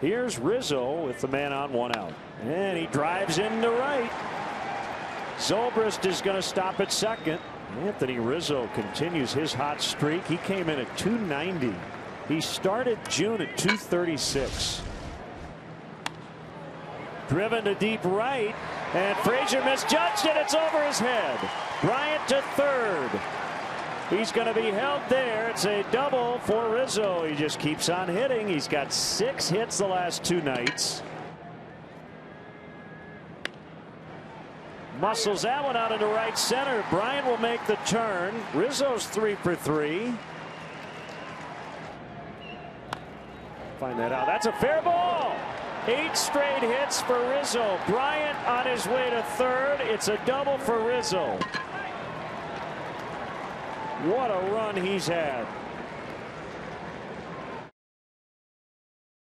Here's Rizzo with the man on one out. And he drives into right. Zobrist is going to stop at second. Anthony Rizzo continues his hot streak. He came in at 290. He started June at 236. Driven to deep right. And Frazier misjudged it. It's over his head. Bryant to third. He's going to be held there. It's a double for Rizzo. He just keeps on hitting. He's got six hits the last two nights. Muscles that one out into right center. Bryant will make the turn. Rizzo's three for three. Find that out. That's a fair ball. Eight straight hits for Rizzo. Bryant on his way to third. It's a double for Rizzo. What a run he's had.